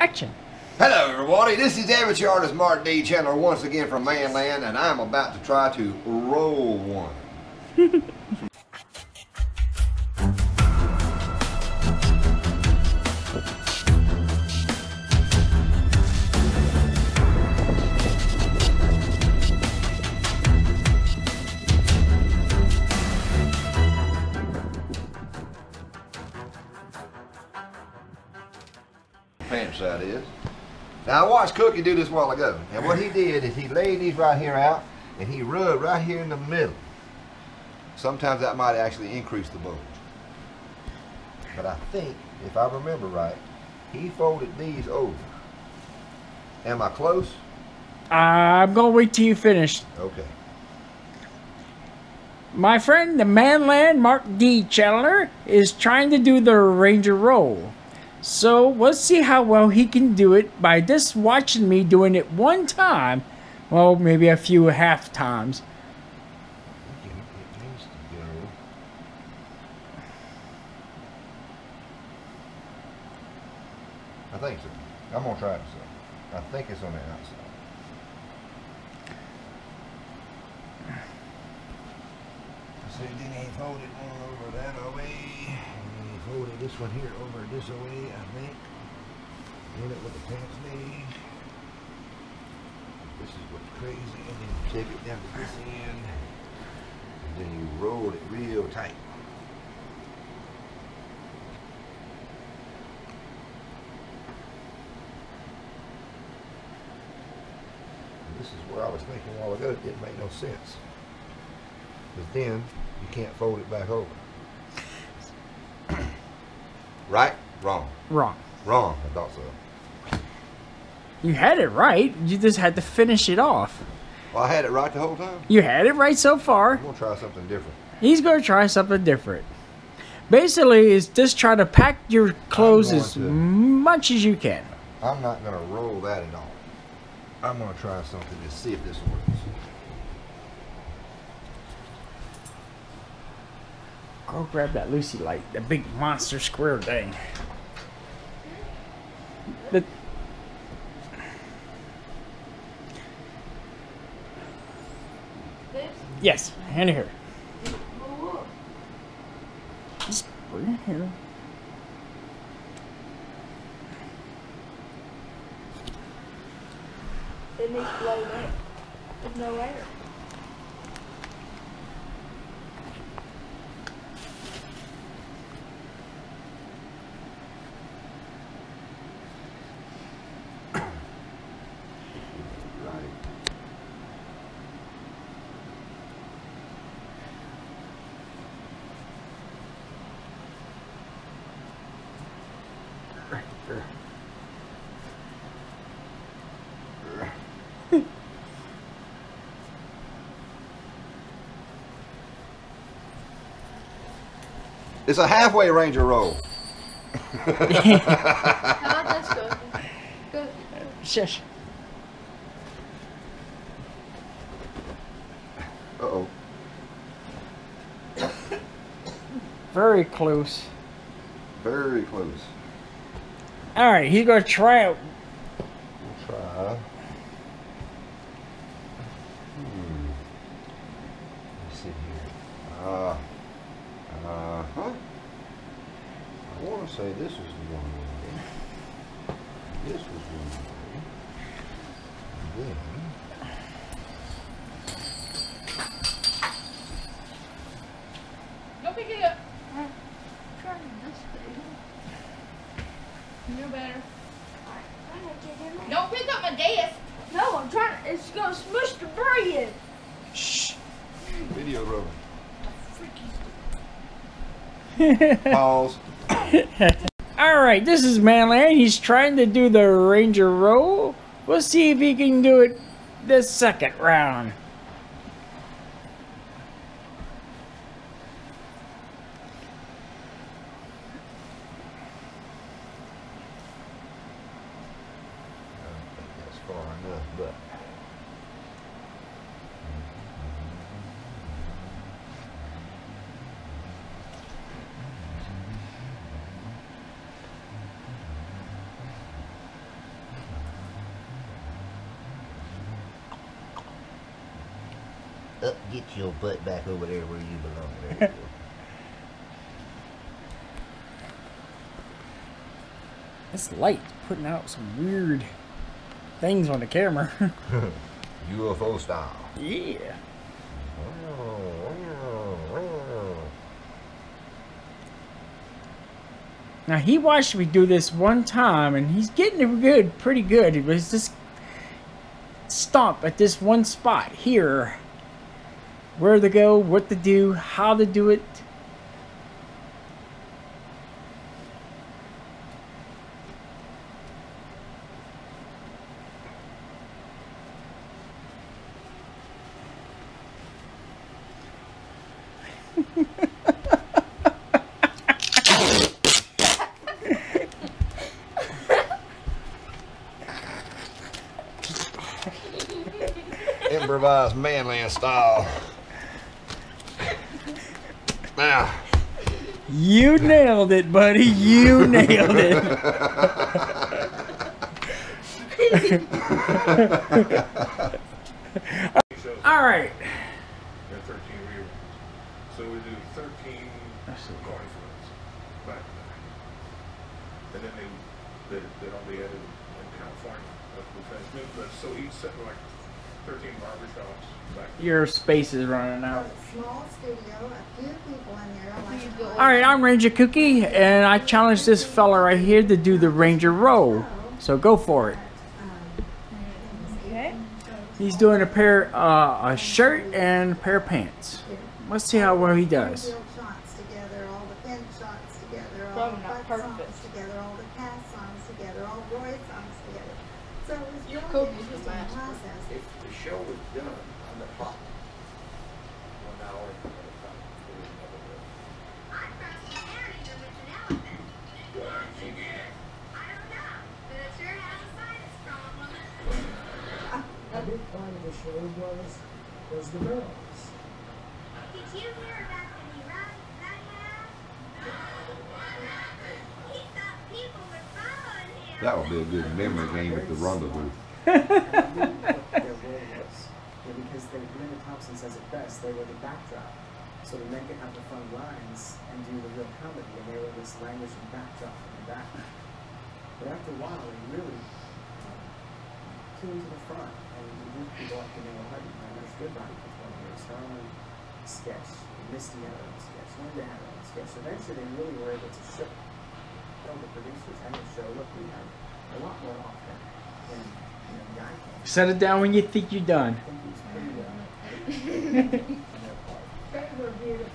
action. Hello everybody, this is amateur artist Mark D. Chandler once again from Manland and I'm about to try to roll one. Now I watched Kooky do this a while ago. And what he did is he laid these right here out and he rubbed right here in the middle. Sometimes that might actually increase the bulge. But I think, if I remember right, he folded these over. Am I close? I'm gonna wait till you finish. Okay. My friend, the Manland Mark D. Chandler, is trying to do the Ranger roll. So let's see how well he can do it by just watching me doing it one time. Well, maybe a few half times. It needs to go. I think so. I'm gonna try it so. I think it's on the outside. So then he folded one over this one here over this way, I think. Did it with the pants leg. This is what's crazy. And then you take it down to this end. And then you roll it real tight. This is where I was thinking a while ago, it didn't make no sense. Because then you can't fold it back over. Right? Wrong. Wrong. Wrong. I thought so. You had it right. You just had to finish it off. Well, I had it right the whole time. You had it right so far. I'm gonna try something different. He's going to try something different. Basically, is just try to pack your clothes as to. much as you can. I'm not gonna roll that at all. I'm gonna try something to see if this works. Go grab that Lucy light, the big monster square thing. The, yes, hand it here. Just bring it here. It needs blown up. There's no air. Right. It's a halfway ranger roll. How about this go? Go. Shush. Uh-oh. Very close. Very close. All right, he's gonna try it. We'll try. Hmm. Let's see here. Uh, uh huh. I want to say this was one way. This was one way. And then. Go pick it up. Try this thing. You know better. Don't pick up my desk. No, I'm trying. It's gonna smush the bread. Shh. Video rolling. Pause. All right, this is Manland. He's trying to do the Ranger roll. We'll see if he can do it this second round. I don't think that's far enough, but. Up, get your butt back over there where you belong. There. This light putting out some weird things on the camera. UFO style. yeah. Now he watched me do this one time, and he's getting it good, pretty good. It was just stomp at this one spot here, where to go, what to do, how to do it. Improvised manland style. Now, You nailed it, buddy. You nailed it. All right. There are 13. So we do 13 coin flips back back. And then they, they, they don't added in California. But we finished new, but so each set like 13 barbershops back. Your space is running out. Small studio, a few people in there, like. All right, I'm Ranger Kooky, and I challenge this fella right here to do the Ranger roll. So go for it. Okay. He's doing a pair, uh, a shirt and a pair of pants. Let's see how well he does. Build shots together, all the fin shots together, all Probably not perfect. together, all the cast songs together, all Roy songs together. So it was Your really cookie an is the interesting master. process. If the show was done on the clock, one hour at a time, it would never work. I'm prosperity originality. I don't know, but it sure has a sinus problem. A big part of the show was was the girls. Did you hear about the neurotic that he had? He thought people were following him. that would be a good memory game at the rendezvous. Knew their. You know, because they, Linda Thompson says it best, they were the backdrop. So the men could have the fun lines and do the real comedy, and they were this languishing backdrop in the back. But after a while, they really um, came to the front, and we moved people like my nurse Goodbody was one of those, her own sketch, Misty had her own sketch, Linda had her own sketch. Eventually, they really were able to show the producers and the show, look, we have a lot more often than, you know, the eye candy. Set it down when you think you're done. I think it was pretty, on their part. They were beautiful.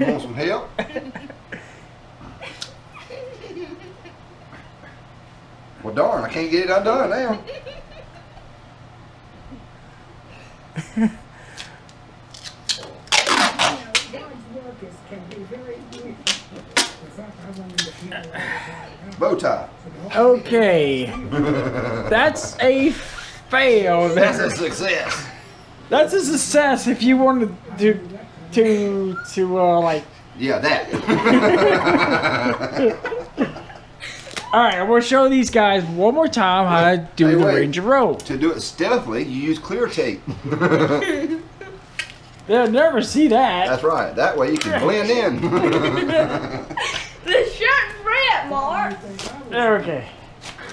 You want some help? Well, darn, I can't get it undone now. God's work is, can be very beautiful. In fact, I run into people all the time. Bow tie. Okay. That's a fail. That's a success. That's a success if you wanted to to to uh like Yeah, that. all right, I'm gonna show these guys one more time how to do Hey, the wait. Ranger roll. to do it stealthily, you use clear tape. They'll never see that. That's right. That way you can blend in. The shirt's red, Mark. Okay.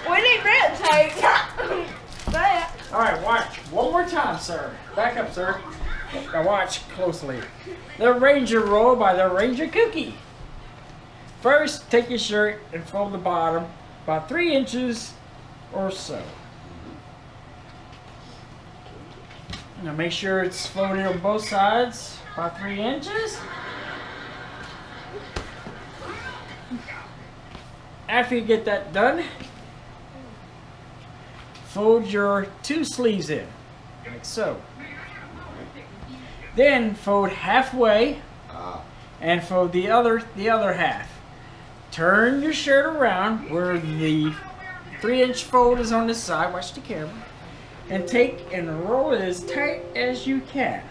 We need red tape. that. All right, watch one more time, sir. Back up, sir. Now watch closely. The Ranger roll by the Ranger Kooky. First, take your shirt and fold the bottom about three inches or so. Now make sure it's folded on both sides about three inches. After you get that done, fold your two sleeves in, like so. Then fold halfway Ah, and fold the other the other half. Turn your shirt around where the three inch fold is on this side. Watch the camera. And take and roll it as tight as you can.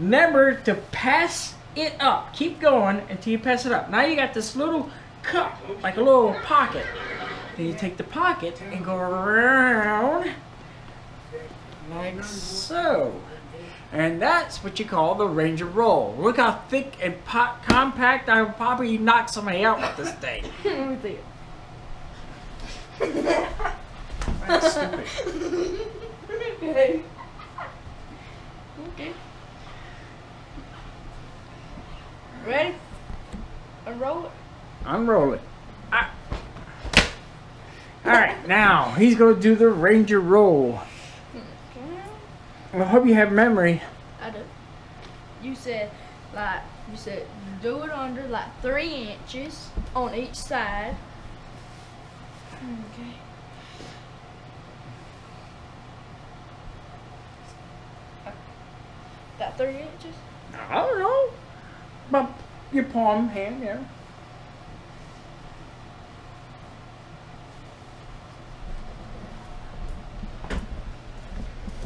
Remember to pass it up. Keep going until you pass it up. Now you got this little cup, like a little pocket. Then you take the pocket and go around like so. And that's what you call the Ranger roll. Look how thick and po- compact. I would probably knock somebody out with this thing. Let me see it. That's stupid. Okay. Okay. Ready? Unroll it. Unroll it. Ah. All right, now he's gonna do the Ranger roll. Okay. I hope you have memory. I do. You said like you said do it under like three inches on each side. Okay. Got three inches? I don't know. About your palm hand there.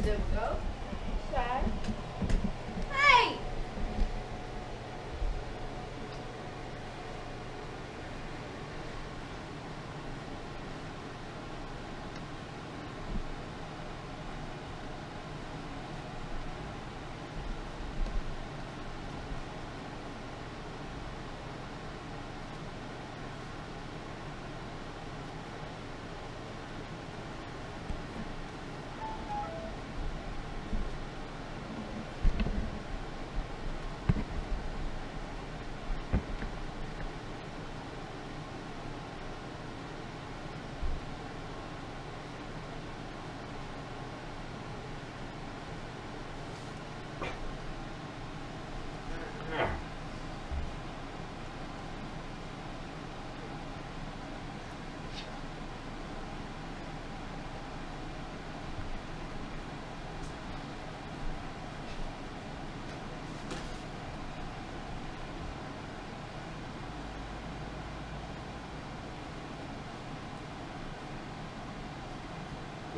There we go. Side. Hey!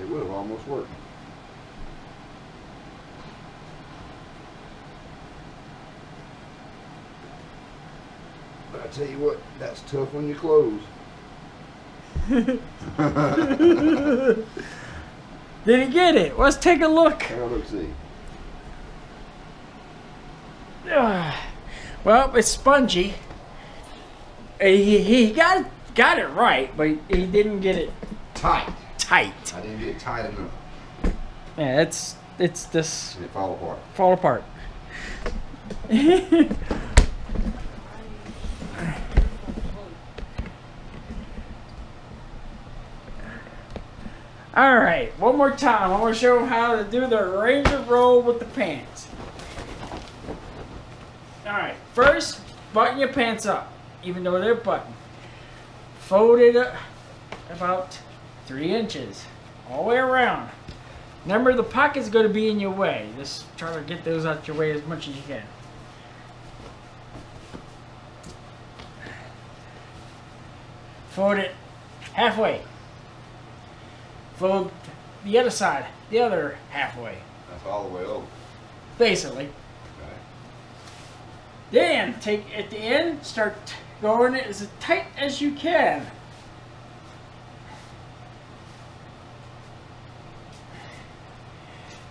It would have almost worked. But I tell you what, that's tough when you close. Did he get it? Let's take a look. Now let's see. Well, it's spongy. He, he got got it right, but he didn't get it Tight. Tight. I didn't get it tight enough. Yeah, it's it's this And it fall apart. fall apart. All right, one more time. I want to show them how to do the Ranger roll with the pants. All right, first button your pants up, even though they're buttoned. Fold it up about three inches all the way around. Remember, the pocket's going to be in your way. Just try to get those out your way as much as you can. Fold it halfway. Fold the other side, the other halfway, That's all the way over. basically. Okay. Then take at the end, start going it as tight as you can.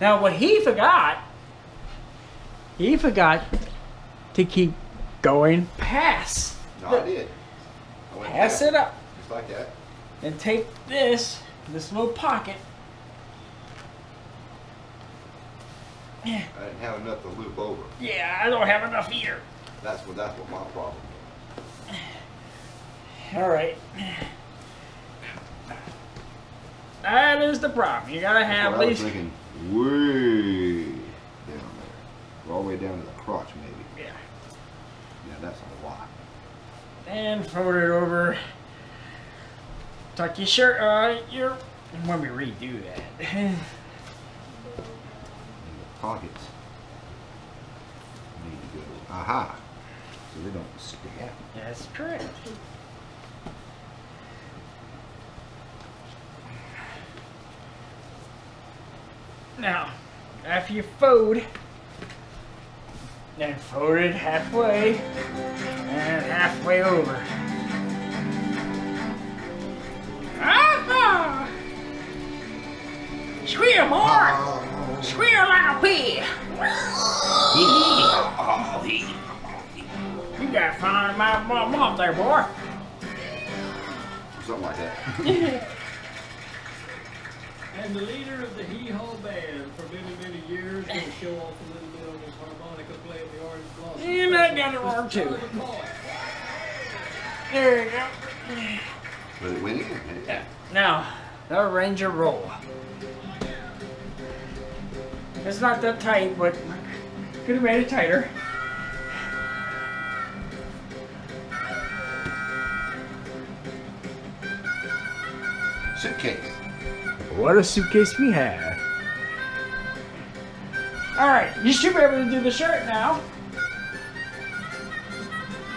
Now, what he forgot, he forgot to keep going past. No, I did. I went Pass it up. Just like that. And take this, this little pocket. Yeah, I didn't have enough to loop over. yeah, I don't have enough here. That's what that's what my problem is. All right. That is the problem. You gotta have at what I was least. Way down there. All the way down to the crotch maybe. Yeah. Yeah, that's a lot. And fold it over. Tuck your shirt. Uh, your. When we redo that. Pockets need to go. Aha. So they don't stick out. That's correct. Now, after you fold, then fold it halfway and halfway over. Ah! Squeal more! Squeal like a pig! you got five in my mouth there, boy. Something like that. And the leader of the Hee Haw Band for many, many years will show off a little bit on his harmonica playing the Orange Blossom. And I got it wrong too. There you go. But it went in. didn't? Now, the Ranger roll. It's not that tight, but could have made it tighter. Suitcase. What a suitcase we have. Alright, you should be able to do the shirt now.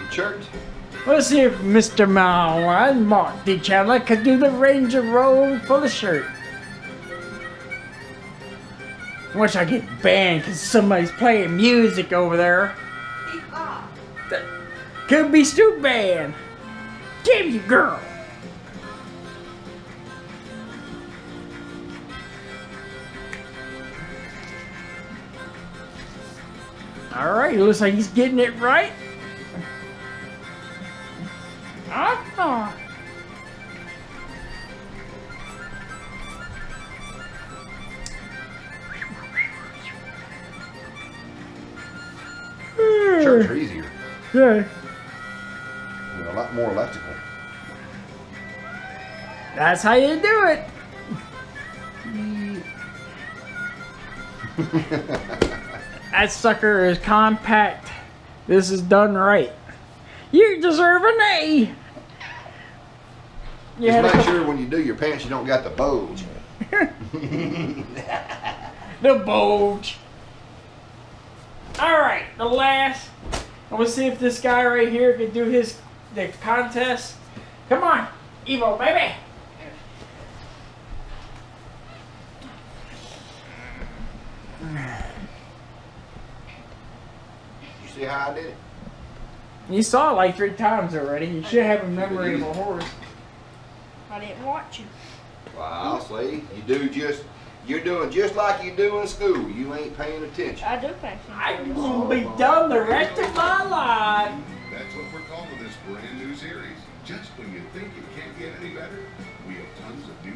The church. Let's see if Mr. Malwa and Mark D. Chandler can do the Ranger roll for the shirt. Wish I get banned because somebody's playing music over there. That could be Stu Band. Give you, girl. All right, it looks like he's getting it right. Ah. Church are easier. Yeah. They're a lot more electrical. That's how you do it. that sucker is compact. This is done right. You deserve an A. You Just make sure when you do your pants you don't got the bulge. the bulge. All right, the last. I'm gonna see if this guy right here can do his the contest. Come on, Evo, baby. You see how I did it? You saw it like three times already. You should have a memory of a horse. I didn't watch you. Well, see, you do just, you're doing just like you do in school. You ain't paying attention. I do pay attention. I will be done the rest of my life. That's what we're calling this brand new series. Just when you think it can't get any better, we have tons of new country music legends,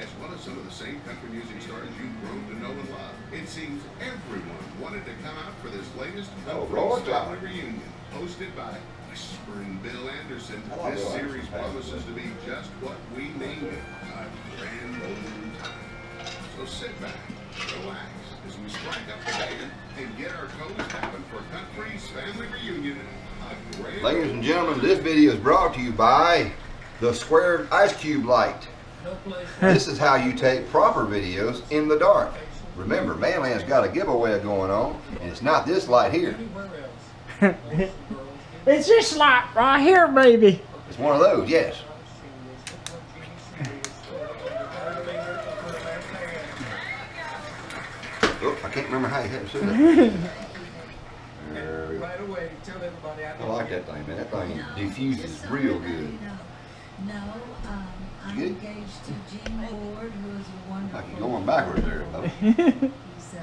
as well as some of the same country music stars you've grown to know and love. It seems everyone wanted to come out for this latest Oh, Country Roy Family reunion, hosted by Whispering Bill Anderson. Like This Bill series Anderson. promises to be just what we named it, a grand old time. So sit back, relax, as we strike up the band and get our toes tapping for Country's Family Reunion. Ladies and gentlemen, this video is brought to you by the Square Ice Cube Light. This is how you take proper videos in the dark. Remember, Manland's got a giveaway going on, and it's not this light here. anywhere else. Most girls It's this light right here, baby. It's one of those, yes. Oh, I can't remember how you had to say that. There we go. Right away, tell everybody I I like that thing, man. That thing diffuses real good. No, um, I'm You get it? engaged to Gene Ward, who is a wonderful. Like you're going backwards there, though. He's, uh,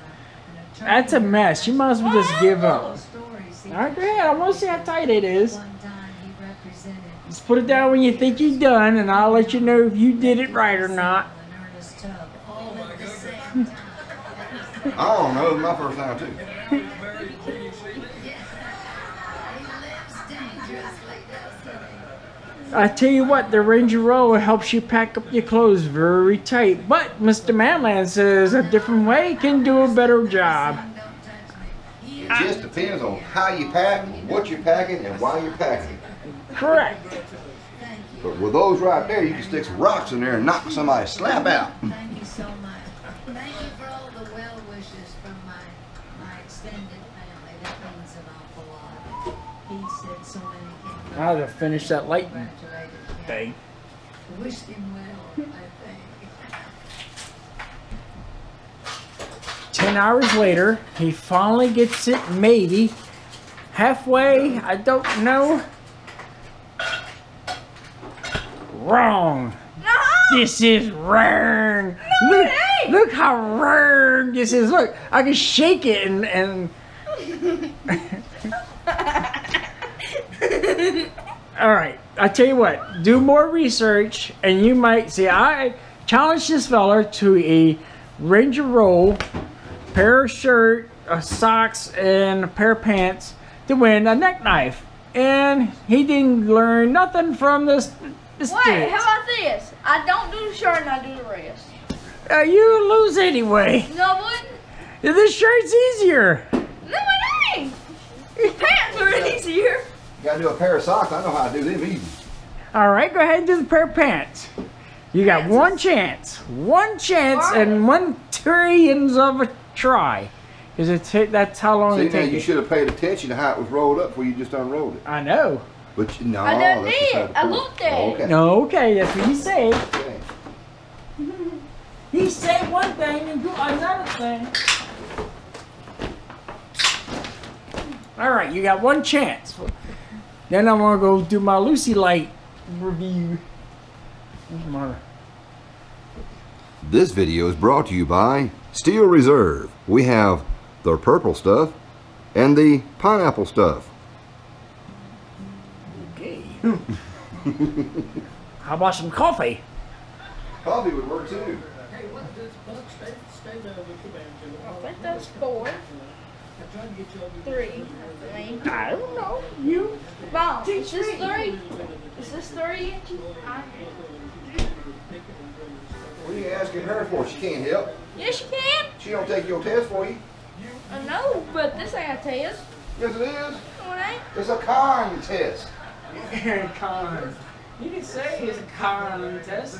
That's a mess. You might as well just give up. Stories. He All right, go ahead. I want to see how tight it is. One time he represented. Just put it down when you think you're done, and I'll let you know if you did it right or not. And Ernest Tubb, all Oh, my at the God. same time. I don't know. It's my first time, too. Very pretty. He lives dangerously, doesn't he? I tell you what, the Ranger Rover helps you pack up your clothes very tight. But Mr. Manland says a different way can do a better job. Don't touch me. He It just depends on how you pack, what you're packing, and why you're packing. Correct. But with those right there, you can stick some rocks in there and knock somebody slap out. Thank you so much. Thank you for all the well wishes from my, my extended family. That means an awful lot. He said so many came I'll have to finish that light congratulated him. thing. Wished him well, I think. Ten hours later, he finally gets it, maybe. Halfway, I don't know. Wrong. No! This is rare. Look, ain't. look how wrong this is. Look, I can shake it and and. All right, I tell you what. Do more research, and you might see. I challenge this fella to a Ranger roll, pair of shirt, uh, socks, and a pair of pants to win a neck knife. And he didn't learn nothing from this. this Wait, bit. how about this? I don't do the shirt and I do the rest. Uh, you lose anyway. No, wouldn't. This shirt's easier. No, it ain't. Pants are easier. You gotta do a pair of socks. I know how to do them easy. All right, go ahead and do the pair of pants. You got Pants one chance, one chance, All right. and one trillions of a try. Cause it ta- that's how long See, it now takes. you should have paid attention to how it was rolled up before you just unrolled it. I know. But you, no, I don't did. beside I point. looked at Oh, it. okay. No, okay, that's what he said. Okay. He said one thing and do another thing. All right, you got one chance. Then I'm gonna go do my Lucy Light review. My- This video is brought to you by Steel Reserve. We have the purple stuff and the pineapple stuff. Okay. How about some coffee? Coffee would work too. Hey, what, this, Buck, stay, stay there with the banjo. I think that's four, I'm trying to get you all to three. I don't know. You. Mom, is this three? Is this three inches? What are you asking her for? She can't help. Yes, she can. She don't take your test for you. I know, but this ain't a test. Yes, it is. No, it ain't. It's a kind test. con. You can say it's a con test.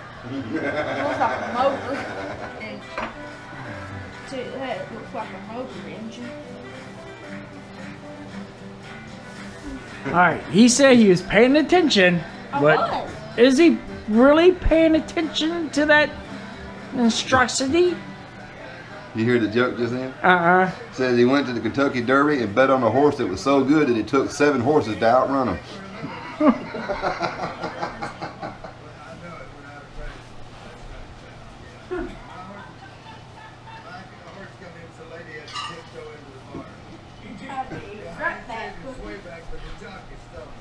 It looks like a motor. And see that? It looks like a motor engine. All right, he said he was paying attention, I but was. is he really paying attention to that monstrosity? You hear the joke just then? Uh-uh. Says he went to the Kentucky Derby and bet on a horse that was so good that it took seven horses to outrun him. I know it without a question. That's right. Yeah. My horse, my horse come in, so lady had to tiptoe into the barn. Right back. It's way back, but the jockey stone.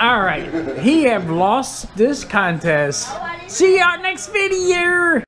All right, he have lost this contest. See y'all next video.